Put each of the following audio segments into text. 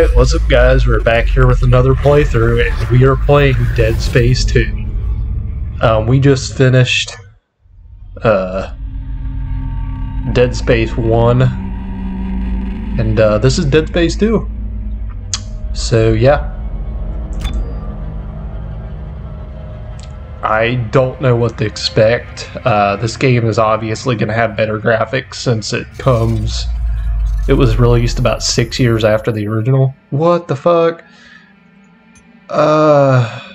Alright, what's up guys? We're back here with another playthrough and we are playing Dead Space 2. Um, we just finished uh, Dead Space 1 and uh, this is Dead Space 2. So yeah. I don't know what to expect. Uh, this game is obviously going to have better graphics since it comes it was released about six years after the original. What the fuck? Uh.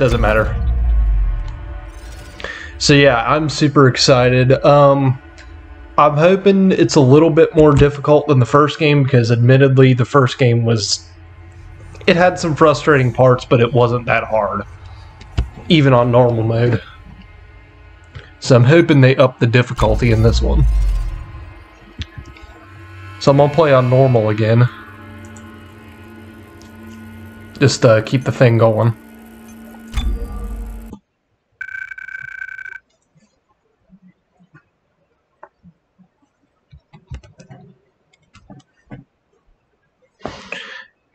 Doesn't matter. So yeah, I'm super excited. Um, I'm hoping it's a little bit more difficult than the first game because admittedly the first game was it had some frustrating parts, but it wasn't that hard. Even on normal mode. So I'm hoping they up the difficulty in this one. So I'm gonna play on normal again. Just uh, keep the thing going.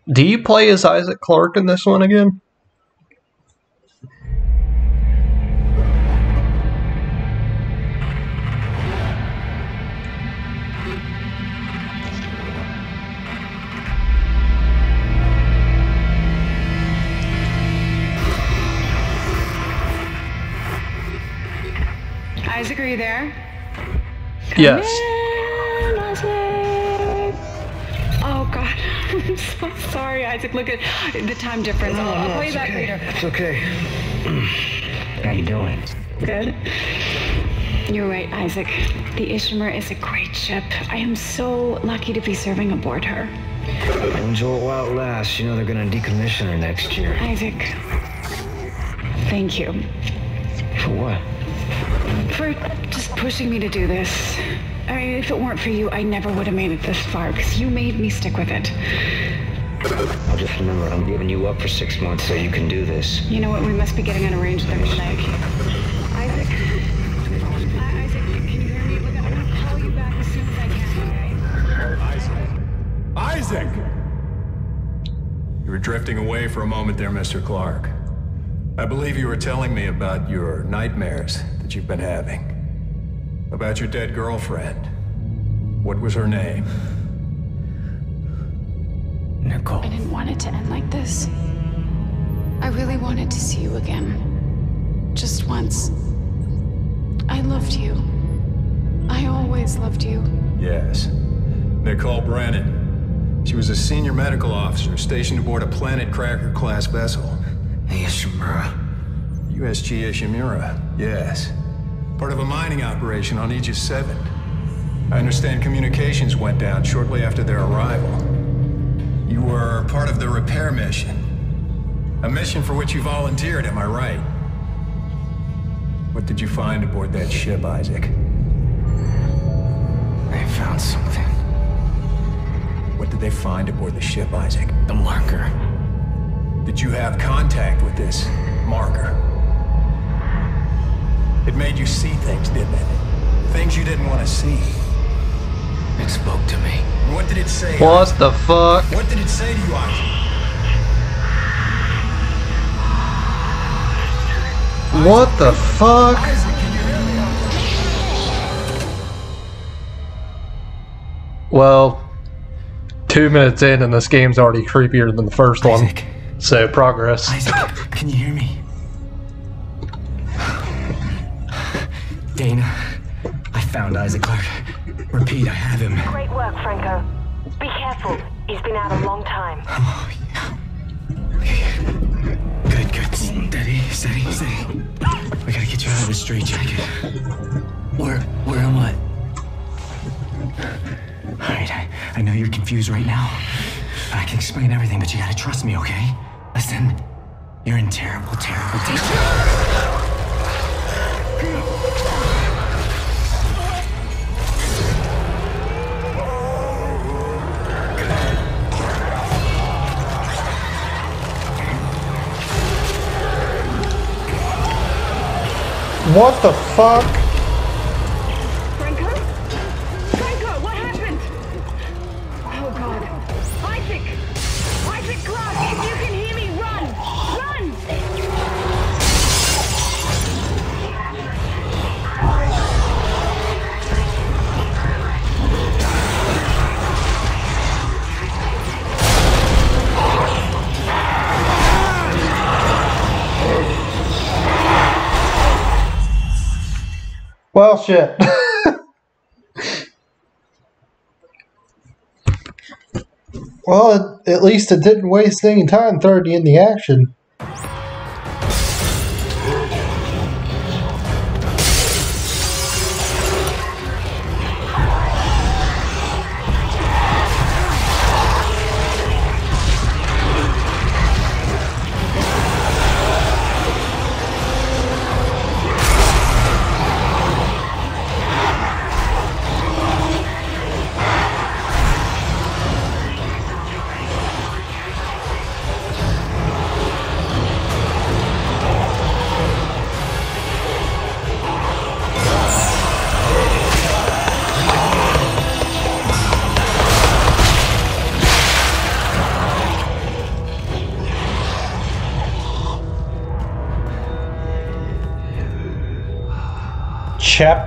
Do you play as Isaac Clarke in this one again? Isaac, are you there? Yes. in, Isaac. Look at the time difference. I'll, I'll call you it's back okay. later. It's okay. How you doing? Good. You're right, Isaac. The Ishimura is a great ship. I am so lucky to be serving aboard her. Enjoy it while it lasts. You know they're gonna decommission her next year. Isaac, thank you For what? for just pushing me to do this. I mean, if it weren't for you, I never would have made it this far because you made me stick with it. I'll just remember I'm giving you up for six months so you can do this. You know what? We must be getting on a range there tonight. Isaac. Isaac, can you hear me? Look, I'm gonna call you back as soon as I can. okay? Isaac! You were drifting away for a moment there, Mr. Clarke. I believe you were telling me about your nightmares that you've been having. About your dead girlfriend. What was her name? Nicole. I didn't want it to end like this. I really wanted to see you again. Just once. I loved you. I always loved you. Yes. Nicole Brennan. She was a senior medical officer stationed aboard a Planet Cracker class vessel. Hey, Ishimura. USG Ishimura, yes. Part of a mining operation on Aegis 7. I understand communications went down shortly after their arrival. You were part of the repair mission. A mission for which you volunteered, am I right? What did you find aboard that ship, Isaac? I found something. What did they find aboard the ship, Isaac? The marker. Did you have contact with this marker? It made you see things, didn't it? Things you didn't want to see. It spoke to me. What did it say? What the fuck? What did it say to you, Isaac? What the fuck? Isaac, can you hear me? Well, two minutes in and this game's already creepier than the first one. So, progress. Isaac, can you hear me? Daina, I found Isaac Clarke. Repeat, I have him. Great work, Franco. Be careful. He's been out a long time. Oh, yeah. Good, good. Steady, steady, steady. We gotta get you out of this straitjacket. Where, where am I? All right, I, I know you're confused right now. I can explain everything, but you gotta trust me, okay? Listen, you're in terrible, terrible danger. What the fuck? Well, shit. well, at least it didn't waste any time throwing you in the action.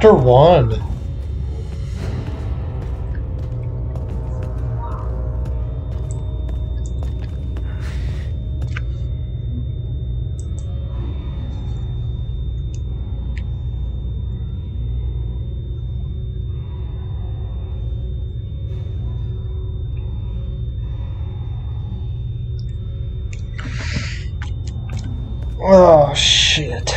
Chapter 1 Oh, shit.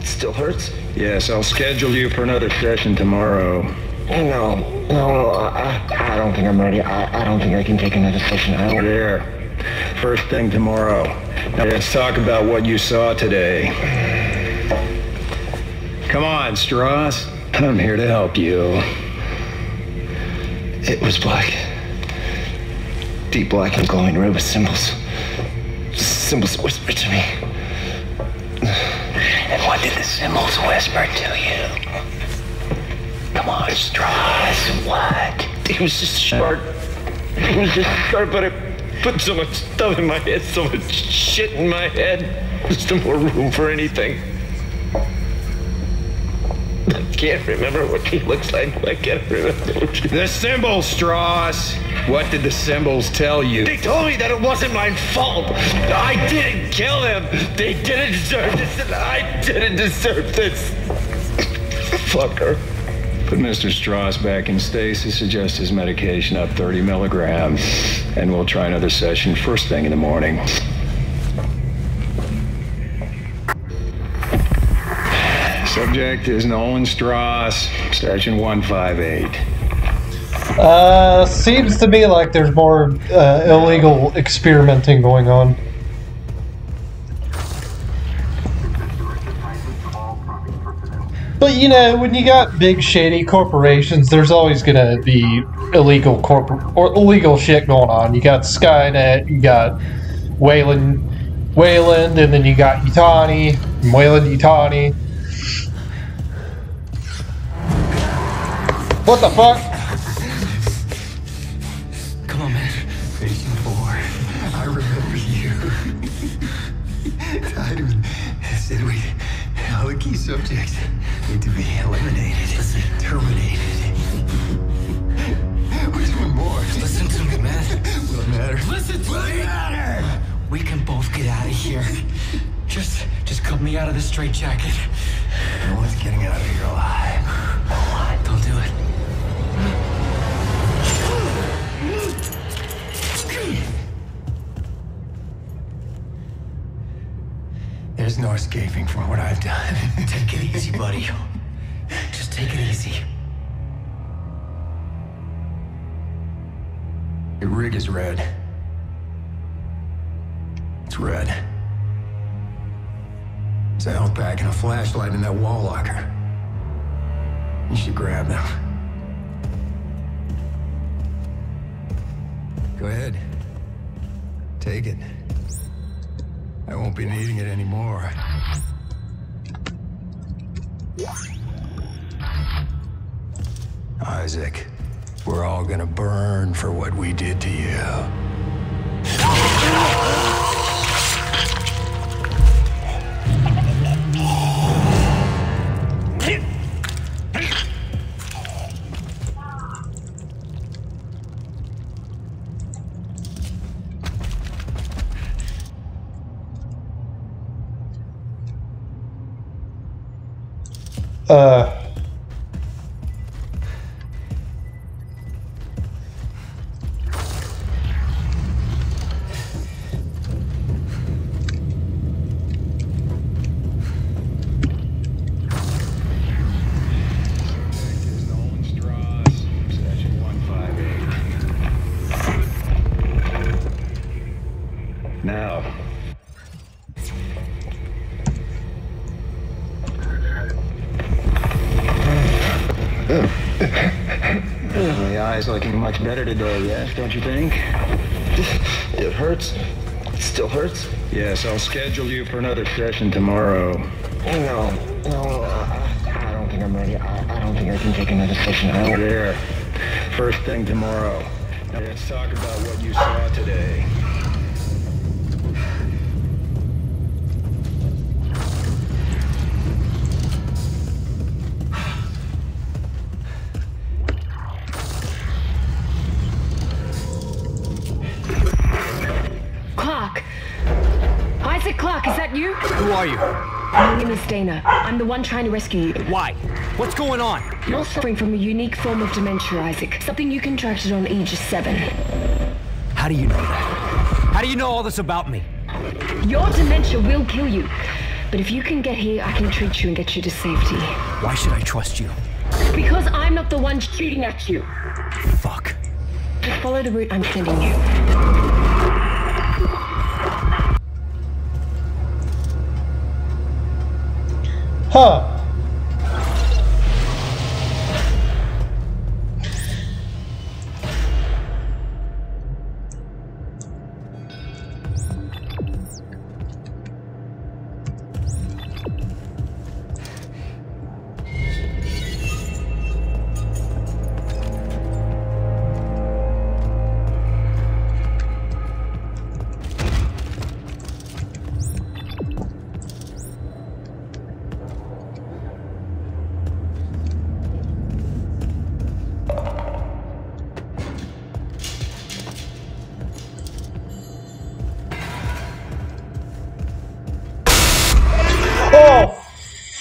It still hurts. Yes, I'll schedule you for another session tomorrow. No, no, no. I, I don't think I'm ready. I, I don't think I can take another session. I don't. There. First thing tomorrow. Now let's talk about what you saw today. Come on, Stross. I'm here to help you. It was black. Deep black and glowing red with symbols. Symbols whispered to me. What did the symbols whisper to you? Come on, Stross, what? It was just short. It was just short, but it put so much stuff in my head, so much shit in my head. Just no more room for anything. I can't remember what he looks like. I can't remember what. The symbols, Stross. What did the symbols tell you? They told me that it wasn't my fault. I didn't kill them. They didn't deserve this, and I didn't deserve this. Fucker. Put Mr. Stross back in stasis, adjust his medication up 30 milligrams, and we'll try another session first thing in the morning. Subject is Nolan Stross, session 158. Uh, seems to me like there's more uh, illegal experimenting going on. But you know, when you got big shady corporations, there's always gonna be illegal corporate or illegal shit going on. You got Skynet, you got Weyland, Weyland, and then you got Yutani, Weyland Yutani. What the fuck? Come on, man. Patient four, I remember you. Tiedemann said we all the key subjects need to be eliminated, Listen. terminated. Which one more? Listen to me, man. What matter? Listen to me. matter? We can both get out of here. Just, just cut me out of this straitjacket. No one's getting out of here alive. Don't do it. There's no escaping from what I've done. Take it easy, buddy. Just take it easy. Your rig is red. It's red. There's a health pack and a flashlight in that wall locker. You should grab them. Go ahead. Take it. I won't be needing it anymore. Isaac, we're all gonna burn for what we did to you. Uh. Looking much better today, yes, don't you think? It hurts. It still hurts. Yes, I'll schedule you for another session tomorrow. No, no, I, I don't think I'm ready. I, I don't think I can take another session. I don't. There. First thing tomorrow. Now let's talk about what you saw today. Daina. I'm the one trying to rescue you. Why? What's going on? You're suffering from a unique form of dementia, Isaac. Something you contracted on Aegis 7. How do you know that? How do you know all this about me? Your dementia will kill you. But if you can get here, I can treat you and get you to safety. Why should I trust you? Because I'm not the one shooting at you. Fuck. Just follow the route I'm sending you. 차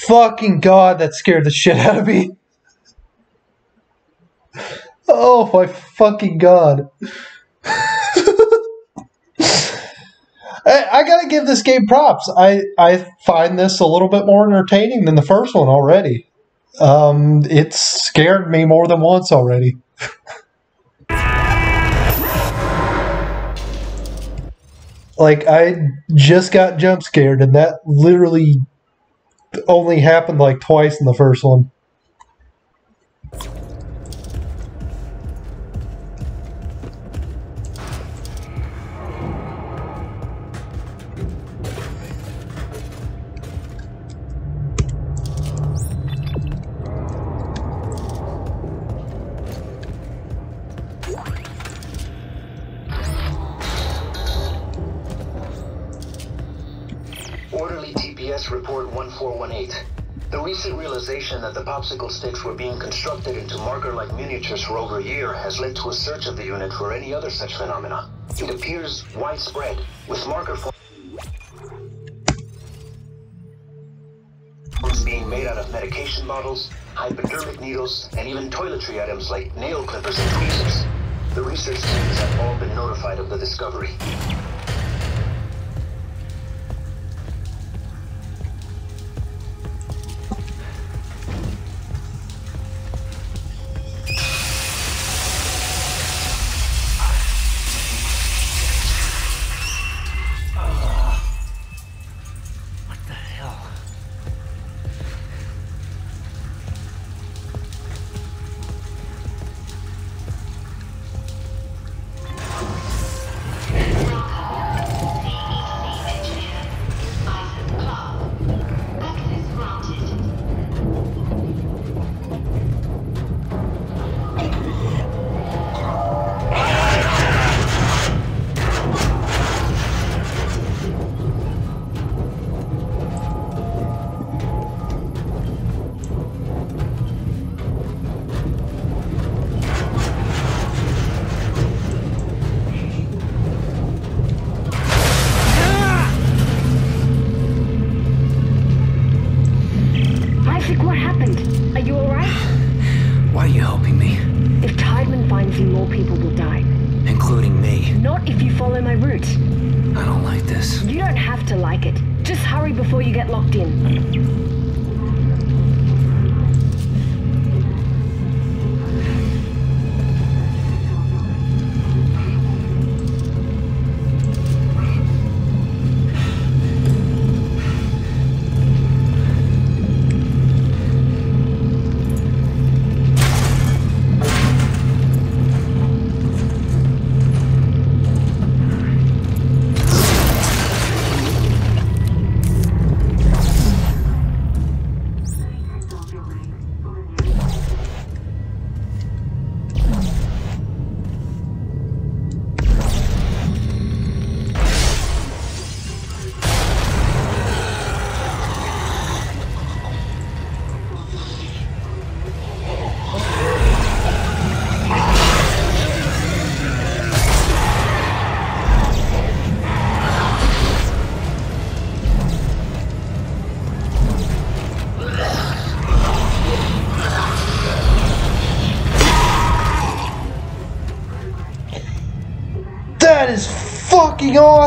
fucking god, that scared the shit out of me. Oh my fucking god. I, I gotta give this game props. I, I find this a little bit more entertaining than the first one already. Um, it's scared me more than once already. like I just got jump scared, and that literally only happened like twice in the first one. Were being constructed into marker-like miniatures for over a year has led to a search of the unit for any other such phenomena. It appears widespread, with marker forms being made out of medication bottles, hypodermic needles, and even toiletry items like nail clippers and tweezers. The research teams have all been notified of the discovery.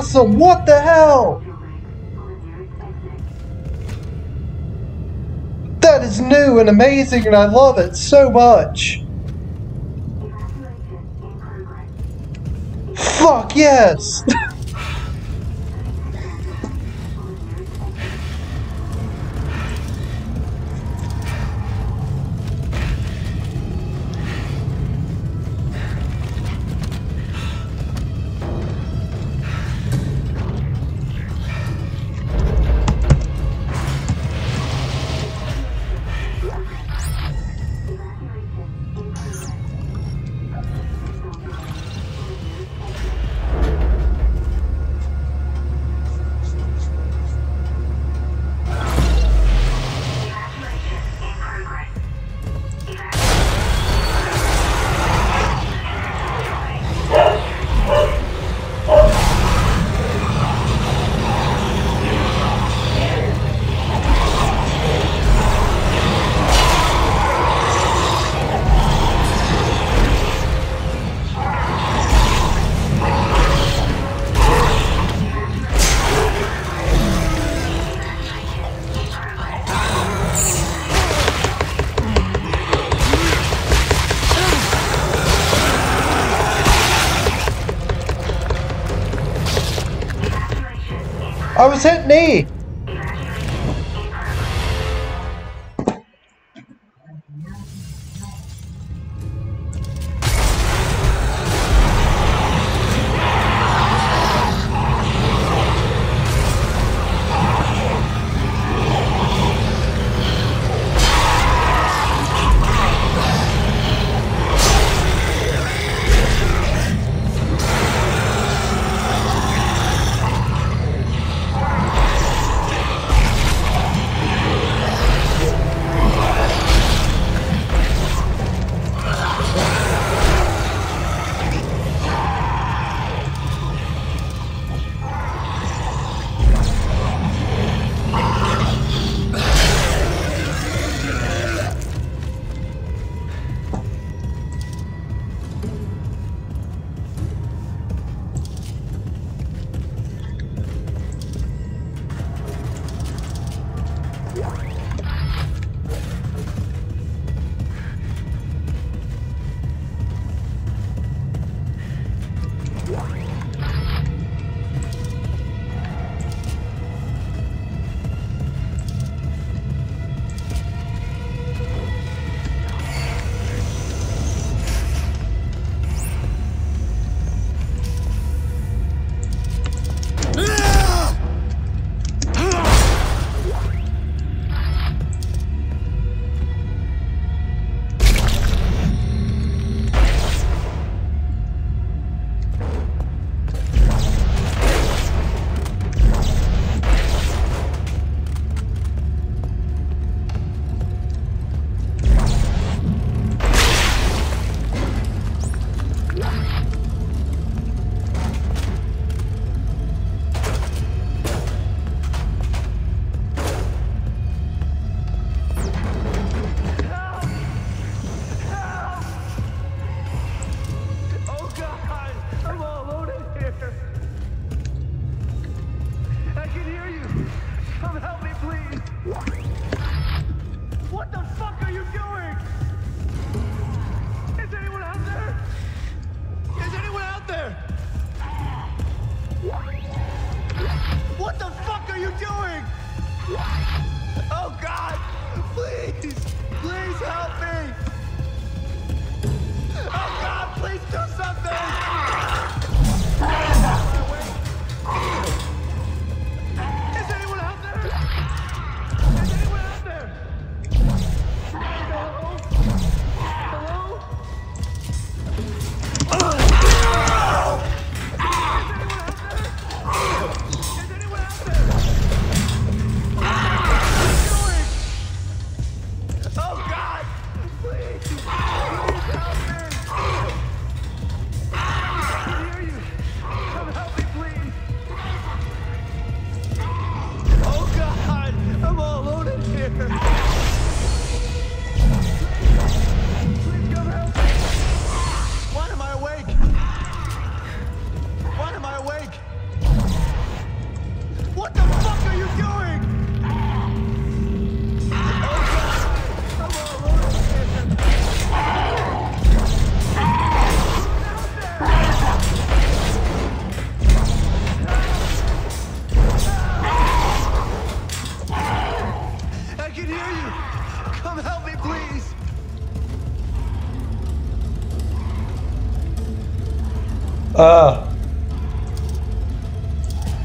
Awesome! What the hell? That is new and amazing, and I love it so much. Fuck yes! was hitting me.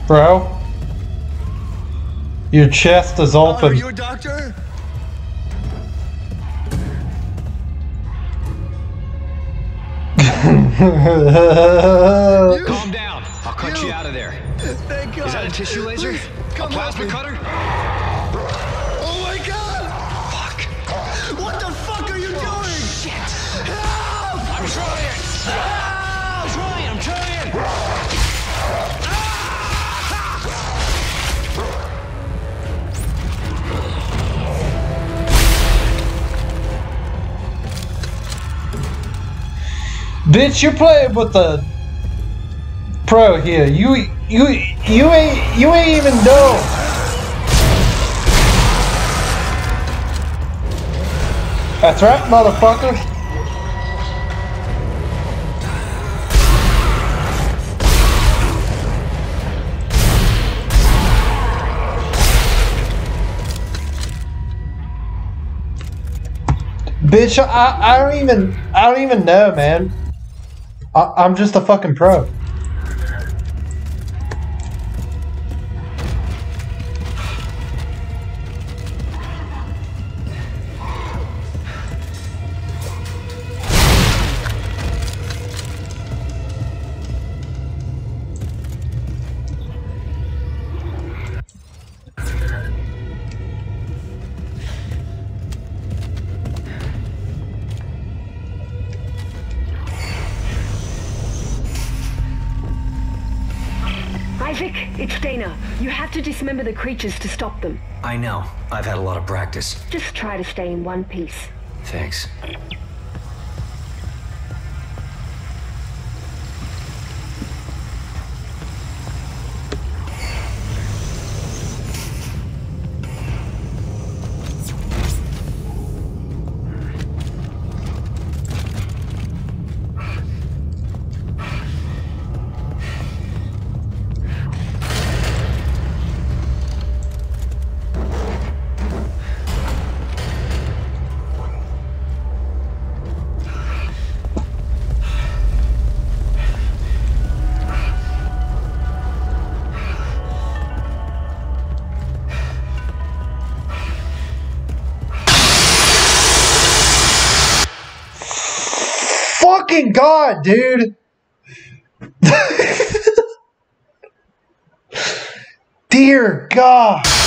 Bro? Your chest is open. Are you a doctor? Calm down. I'll cut you, you out of there. Is that a tissue laser? Come a plasma cutter? Bitch, you're playing with the pro here. You you you ain't you ain't even know. That's right, motherfucker. Bitch, I, I don't even I don't even know, man. I, I'm just a fucking pro. Creatures to stop them. I know. I've had a lot of practice. Just try to stay in one piece. Thanks. God, dude. Dear God.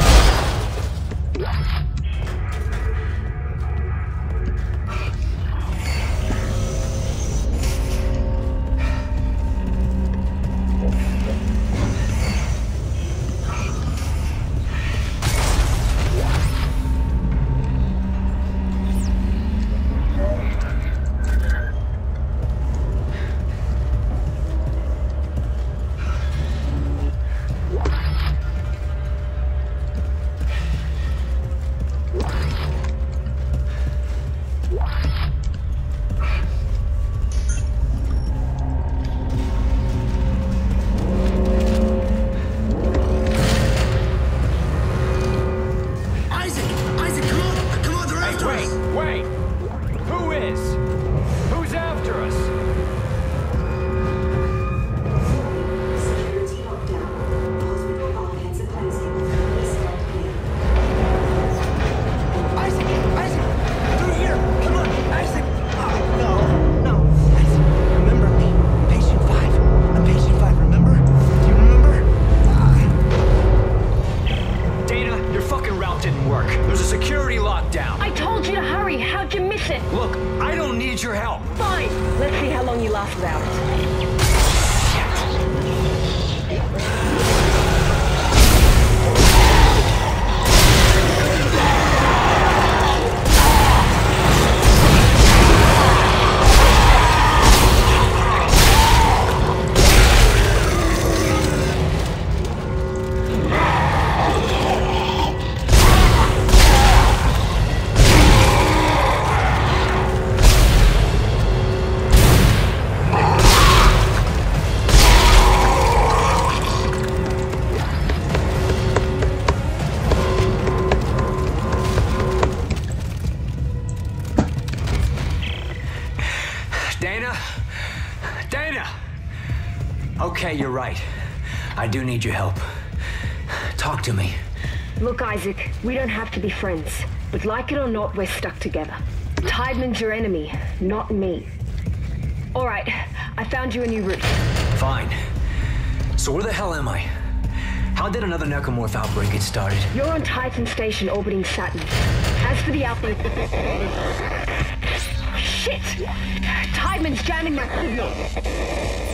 do need your help. Talk to me. Look, Isaac, we don't have to be friends. But like it or not, we're stuck together. Tiedemann's your enemy, not me. Alright, I found you a new route. Fine. So where the hell am I? How did another necromorph outbreak get started? You're on Titan Station orbiting Saturn. As for the outbreak... Shit! Tiedemann's jamming my signal.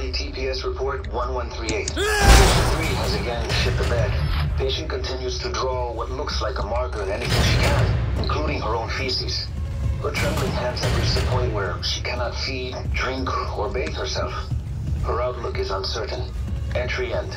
Orderly TPS report 1138. Station 3 has again shit the bed. Patient continues to draw what looks like a marker in anything she can, including her own feces. Her trembling hands have reached the point where she cannot feed, drink, or bathe herself. Her outlook is uncertain. Entry end.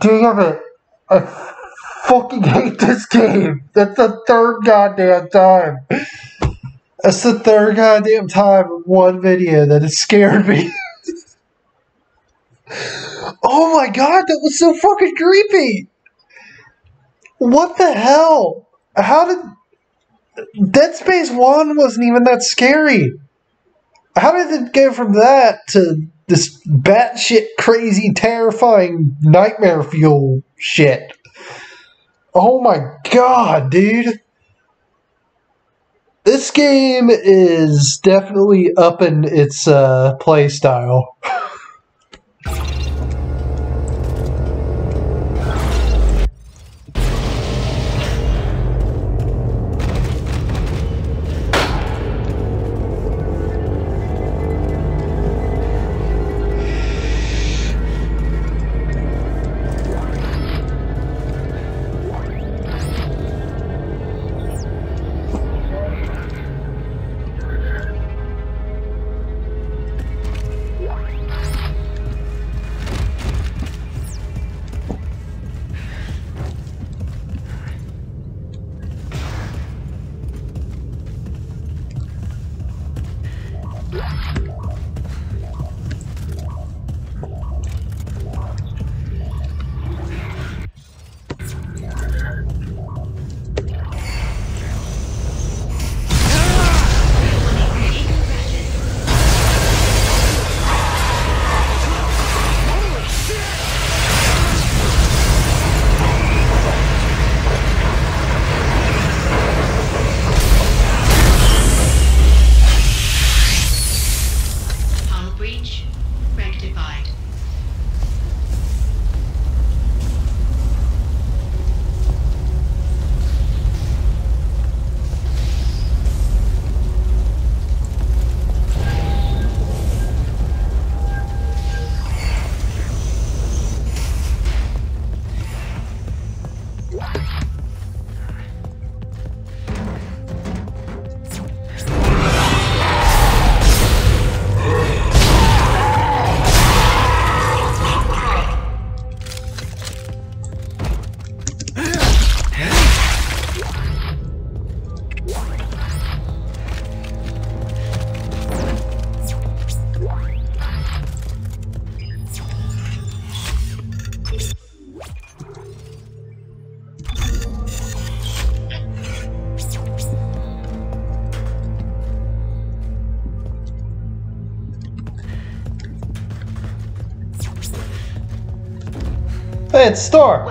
Damn it. I fucking hate this game. That's the third goddamn time. That's the third goddamn time in one video that has scared me. oh my god, that was so fucking creepy. What the hell? How did Dead Space 1 wasn't even that scary? How did it go from that to this batshit crazy, terrifying nightmare fuel shit? Oh my god, dude. This game is definitely upping its uh, play style. Hey,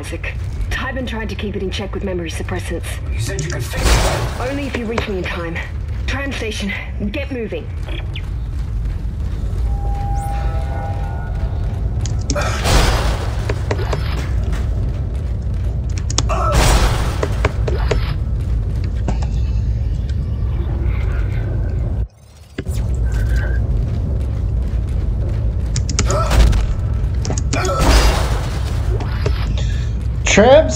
Isaac. Tiedemann tried to keep it in check with memory suppressants. You said you could fix it? Only if you reach me in time. Tram station, get moving.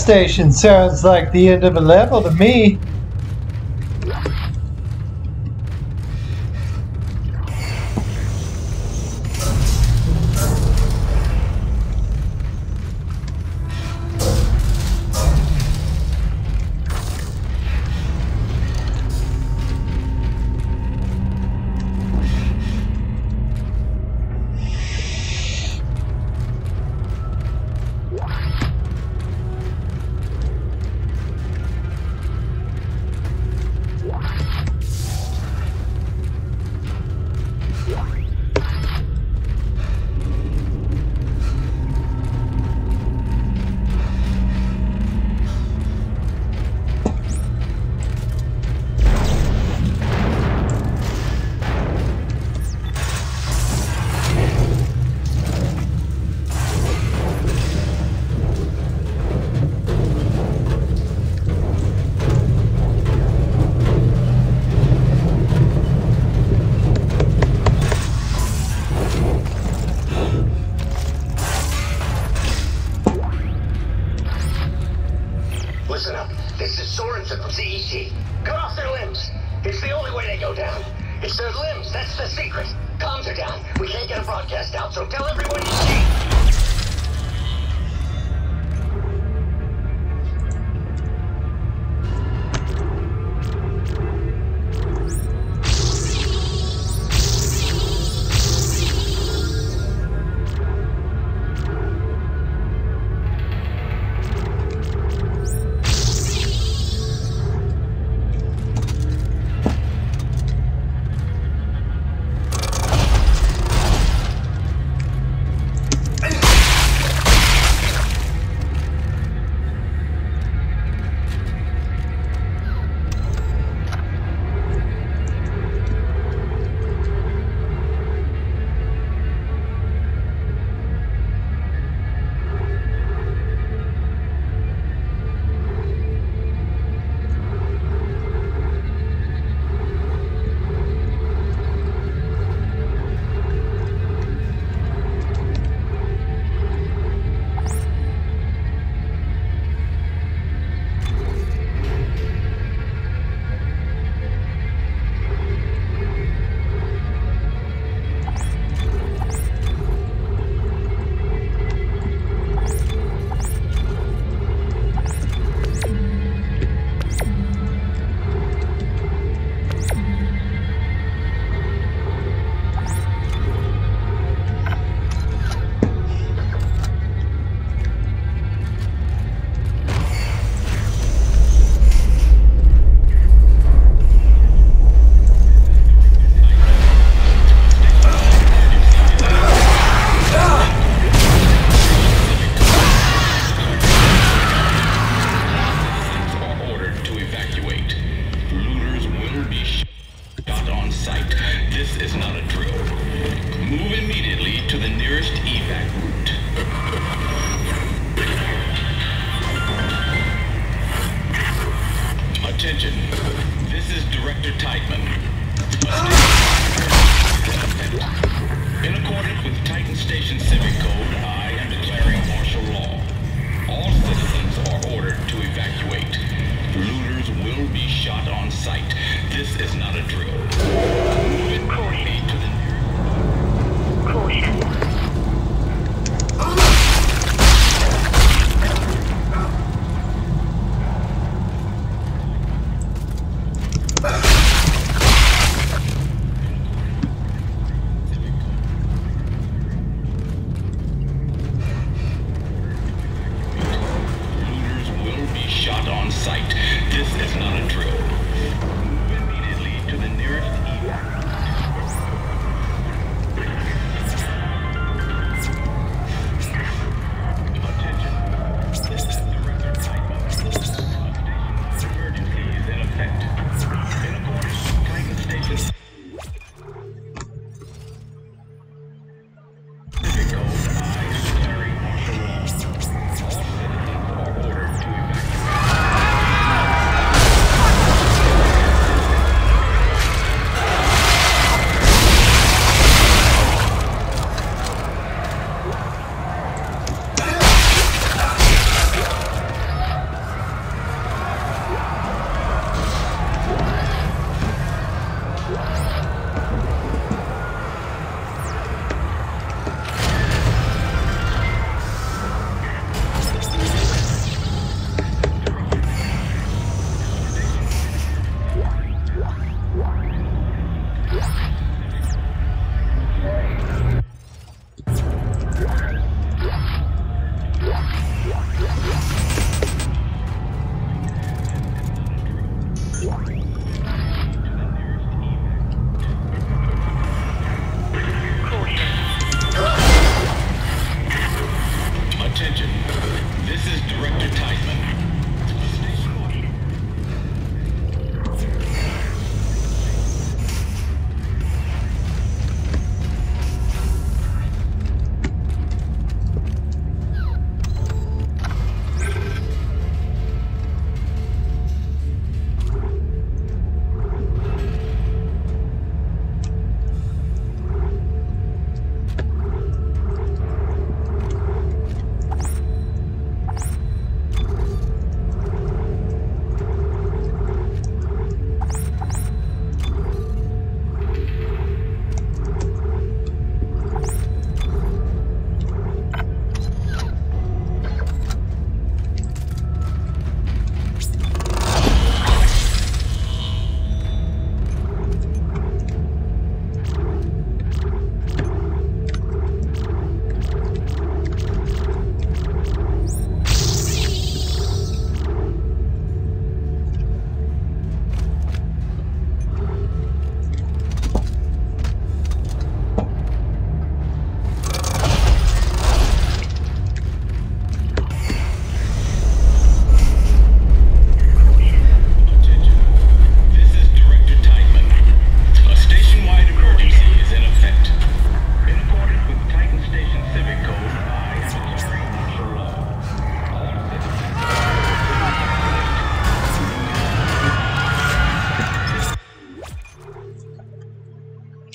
station sounds like the end of a level to me.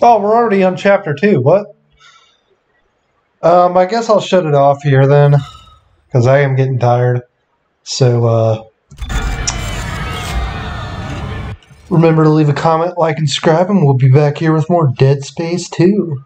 Oh, we're already on chapter two. What? Um, I guess I'll shut it off here then, because I am getting tired. So, uh, remember to leave a comment, like, and subscribe, and we'll be back here with more Dead Space 2.